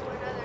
to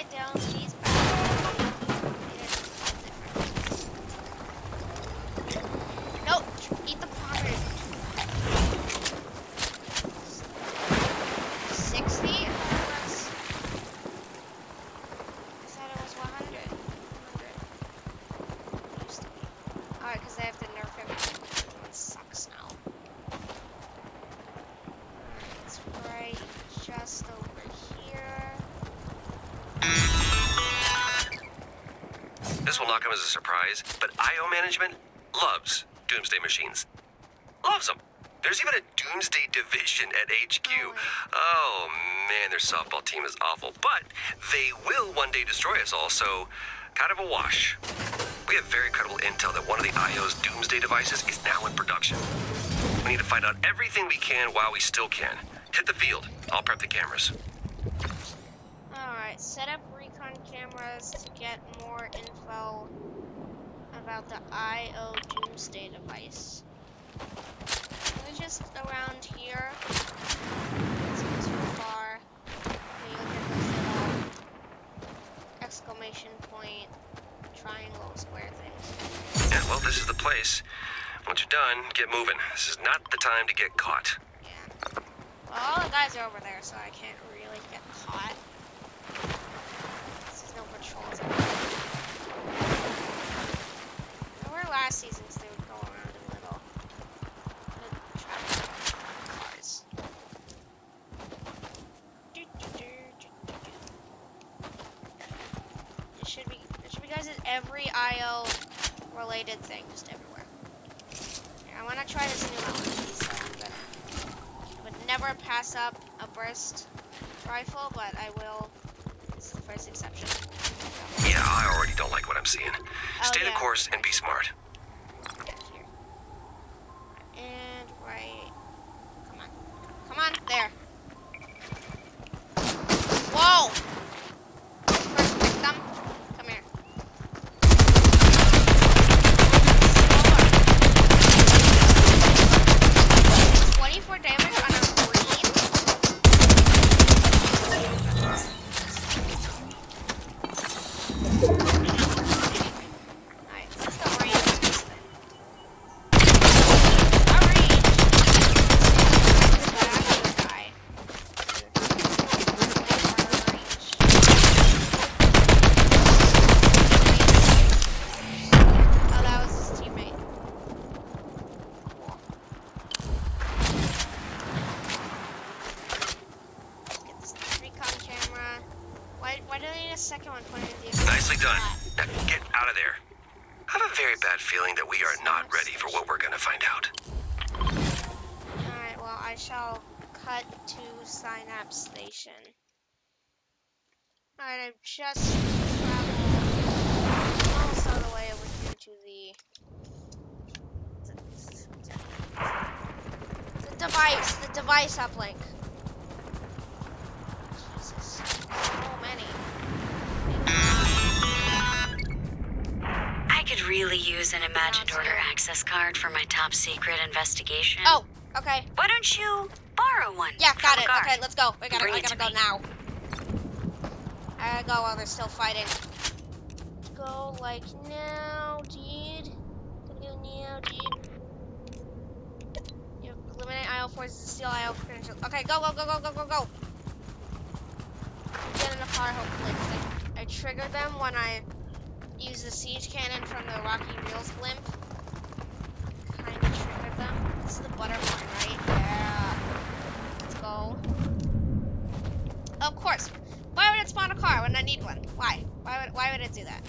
Oh, why Not come as a surprise, but IO management loves Doomsday machines. Loves them. There's even a Doomsday division at HQ. Oh man, their softball team is awful, but they will one day destroy us all, so kind of a wash. We have very credible intel that one of the IO's Doomsday devices is now in production. We need to find out everything we can while we still can. Hit the field. I'll prep the cameras. Alright, set up recon cameras to get more info about the IO Doomsday device. They're just around here. It's not too far. Look at this little exclamation point, triangle, square thing. Yeah, well, this is the place. Once you're done, get moving. This is not the time to get caught. Yeah. Well, all the guys are over there, so I can't really get caught. There's no patrols. out there. Last seasons they would go around in little, cars. There should be there should be guys at every IO related thing, just everywhere. Here, I want to try this new I'm I would never pass up a burst rifle, but I will. It's the first exception. I already don't like what I'm seeing. Oh, Stay yeah. the course and be smart. Here. And right. Come on. Come on, there. Whoa! First victim. Come here. Twenty-four damage on a green. Alright, let's go range this thing. Our range is back to die. Oh, that was his teammate. Cool. Let's get this recon camera. Why, why do they need a second one pointed at the Nicely done. Now get out of there. I have a very bad feeling that we are not ready for what we're gonna find out. Alright, well, I shall cut to Synapse Station. Alright, I've just traveled almost all the way over here to the... The device, the device uplink. Jesus, could really use an imagined order access card for my top secret investigation. Oh, okay. Why don't you borrow one? Yeah, got it. Okay, let's go. We gotta, Bring I gotta to go me. now. I gotta go while they're still fighting. go like now, dude. Gotta go now, dude. You eliminate IO forces, steal IO credentials. Okay, go, go, go, go, go, go, go. Get in the car, hopefully. I, I triggered them when I used the siege cannon from the Rocky Reels blimp. Kinda triggered them. This is the butter right? Yeah. Let's go. Of course. Why would it spawn a car when I need one? Why? Why would why would it do that?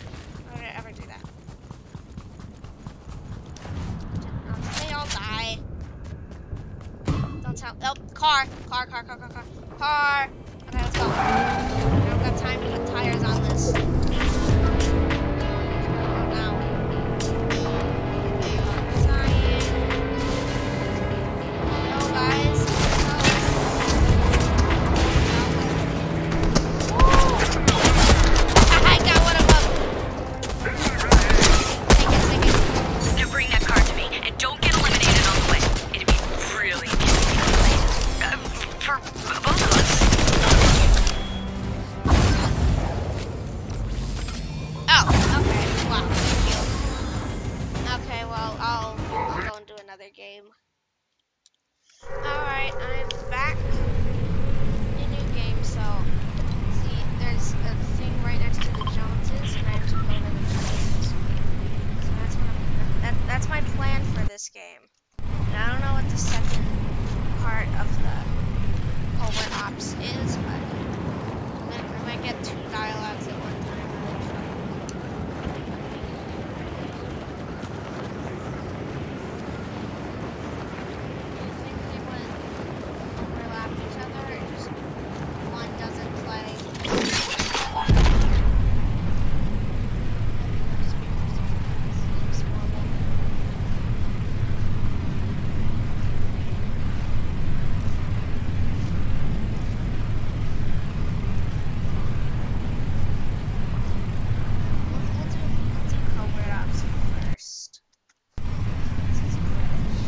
Why would it ever do that? They all die. Don't tell. Oh, car, car, car, car, car, car, car. Okay, let's go. I don't got time to put tires on this. The second part of the covert ops is, but I might get two dialogues at one time. think they would overlap each other, or just one doesn't play. Let's do, let's do covert ops first. This is British.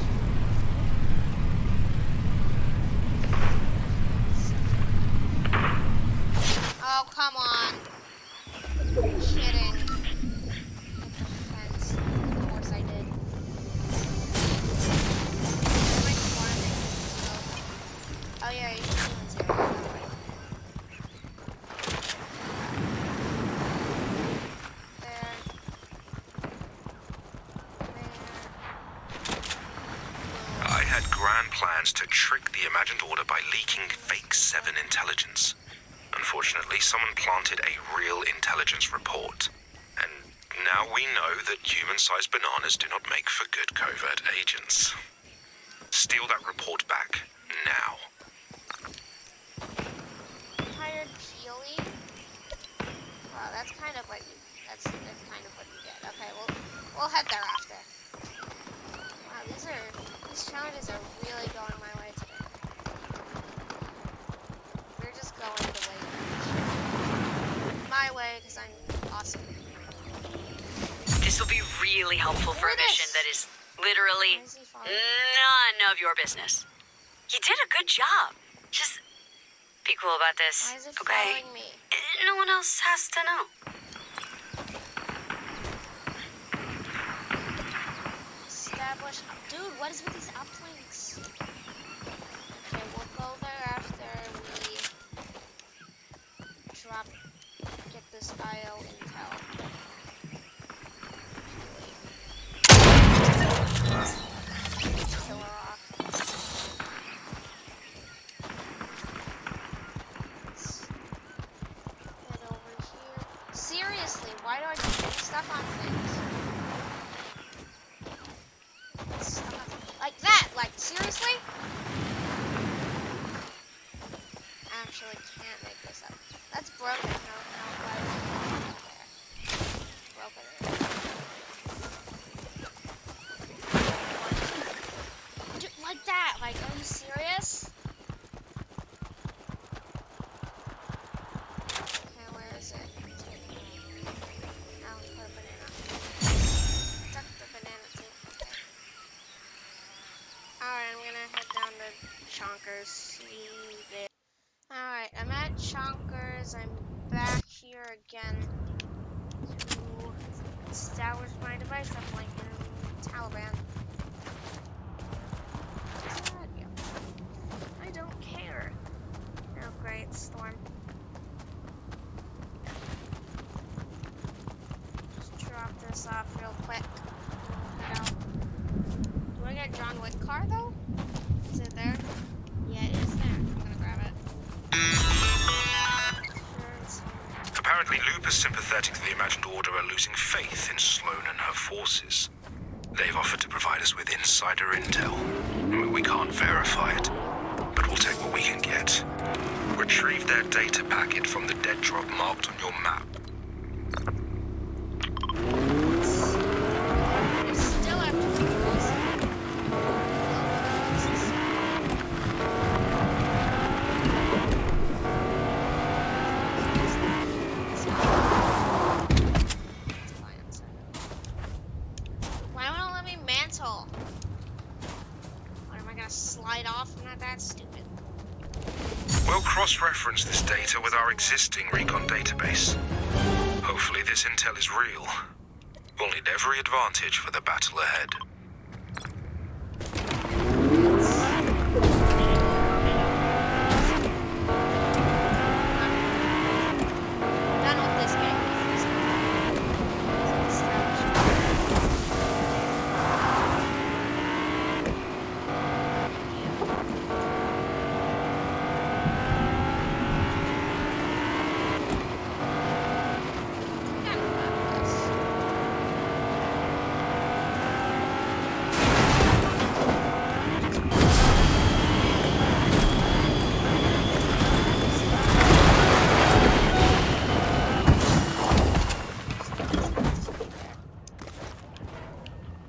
Oh, come on. Kidding. Hit the fence. Of course I did. Am I climbing? Oh, oh yeah, you can do it too. There. There. I had grand plans to trick the imagined order by leaking fake 7 intelligence. Unfortunately, someone planted a real intelligence report. And now we know that human sized bananas do not make for good covert agents. Steal that report back now. Wow, that's kind of what you that's that's kind of what you get. Okay, we'll we'll head there after. Wow, these are these challenges are really going my way today. We're just going the way my way because I'm awesome. This will be really helpful for a mission that is literally is he following me? none of your business. You did a good job. Just be cool about this, Why is it okay? me? No one else has to know. Establish. Dude, what is with these uplinks? Okay, we'll go there after we drop, get this IO intel. Killer rock. Let's head over here. Seriously, why do I keep putting stuff on things? Like that, like seriously? Actually can't make this up. That's broken. No, no, why is it there? Broken. Dude, like that, like are you serious? Okay, where is it? Now let's put a banana. Tuck the banana too. Okay. Alright, I'm gonna head down to Chonkers. See you there. Alright, I'm at Chonkers. I'm back here again to established my device uplink in Taliban. Uh, yeah. I don't care. Oh great, storm. Just drop this off real quick. Do I get John Wick car though? Is it there? Yeah, it is there. I'm gonna grab it. Apparently, Loopers sympathetic to the Imagined Order are losing faith in Sloan and her forces. They've offered to provide us with insider intel. We can't verify it, but we'll take what we can get. Retrieve their data packet from the dead drop marked on your map. Advantage for the battle ahead. Done with this game.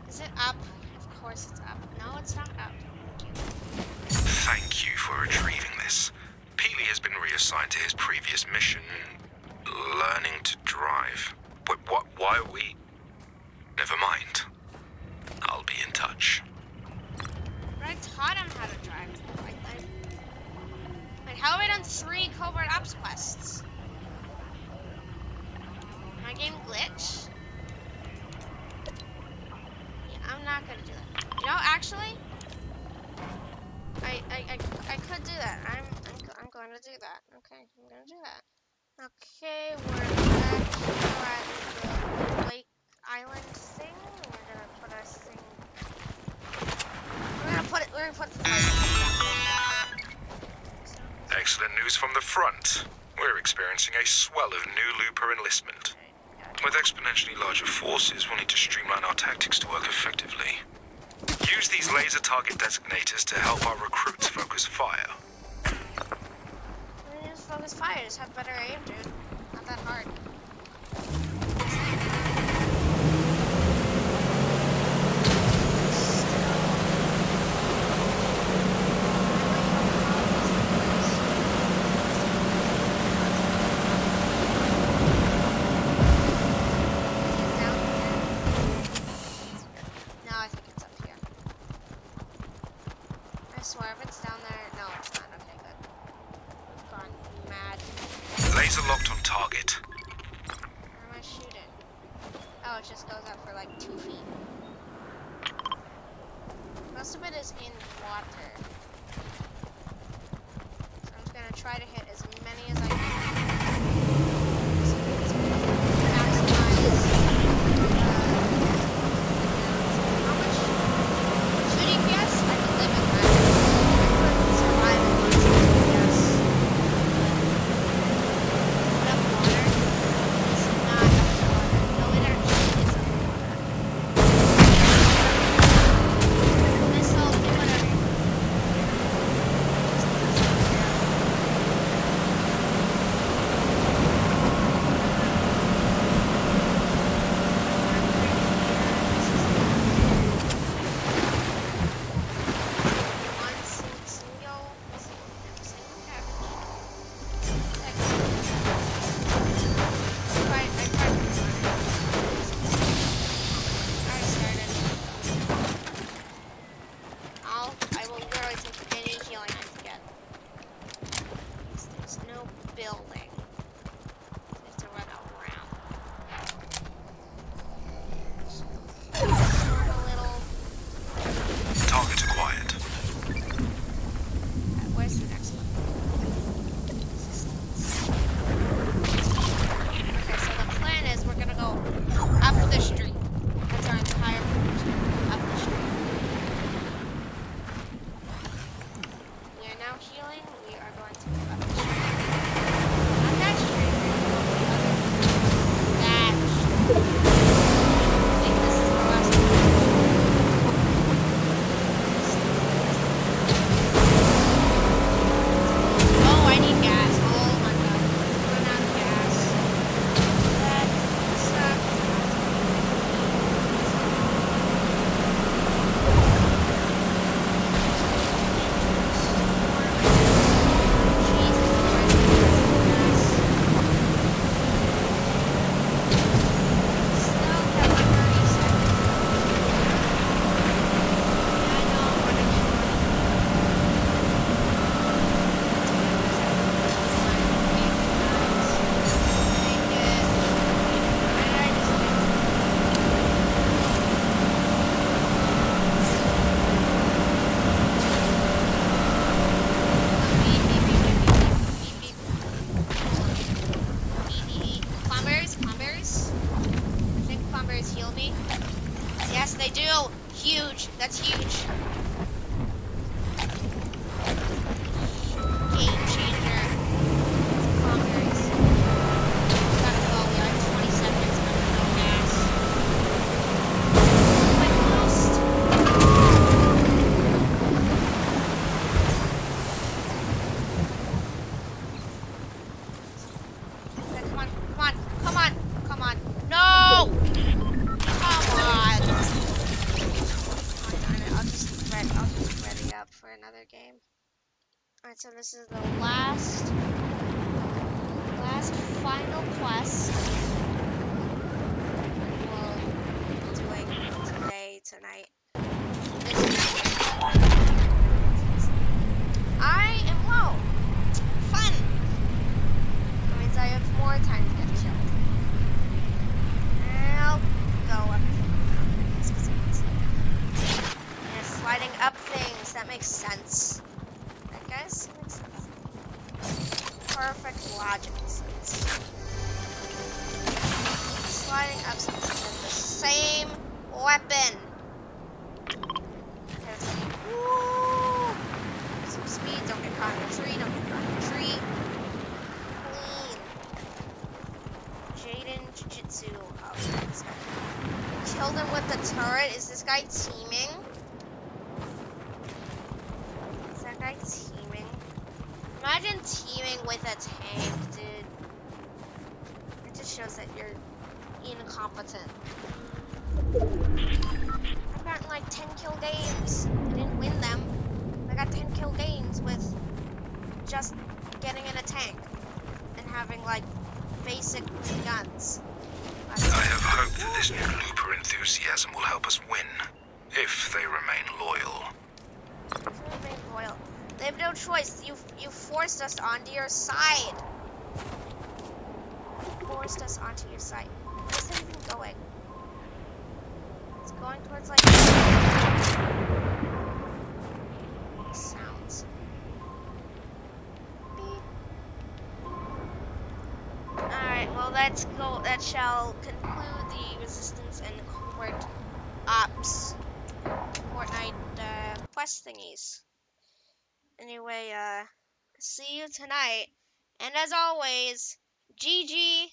Is it up? Of course it's up. No, it's not up. Thank you for retrieving this. Peely has been reassigned to his previous mission, go- I'm going to do that. Okay, I'm gonna do that. Okay, we're back at the Lake Island thing. We're gonna put our thing we're gonna put it. We're gonna put the Excellent news from the front. We're experiencing a swell of new Looper enlistment. With exponentially larger forces, we'll need to streamline our tactics to work effectively. Use these laser target designators to help our recruits focus fire. Focus fire. Just have better aim, dude. Not that hard. Down here. No, I think it's up here. I swear, if it's down there, no, it's not. Okay, good. I've gone mad. Laser locked on target. Where am I shooting? Oh, it just goes up for like two feet. Most of it is in water. So I'm just gonna try to hit as many as I can. Is the last, last final quest. We'll be doing today, tonight. This I am low. Fun. That means I have more time to get killed. And I'll go up. Yeah, sliding up things. That makes sense. I guess it makes sense. Perfect logic sense. Sliding up something with the same weapon. Because, woo! Some speed, don't get caught in a tree, don't get caught in a tree. Clean. Jaden Jiu-Jitsu. Oh, this guy. Killed him with the turret. Is this guy teaming? Is that guy teaming? Imagine teaming with a tank, dude. It just shows that you're incompetent. I've gotten like 10 kill games. I didn't win them. I got 10 kill games with just getting in a tank and having like basic guns. I have hope that this new Looper enthusiasm will help us win, if they remain loyal. Remain loyal. They have no choice. You you forced us onto your side. Forced us onto your side. Where's it even going? It's going towards like sounds. Beep. Alright, well let's go that shall conclude ops Fortnite uh, quest thingies. Anyway, uh, see you tonight. And as always, GG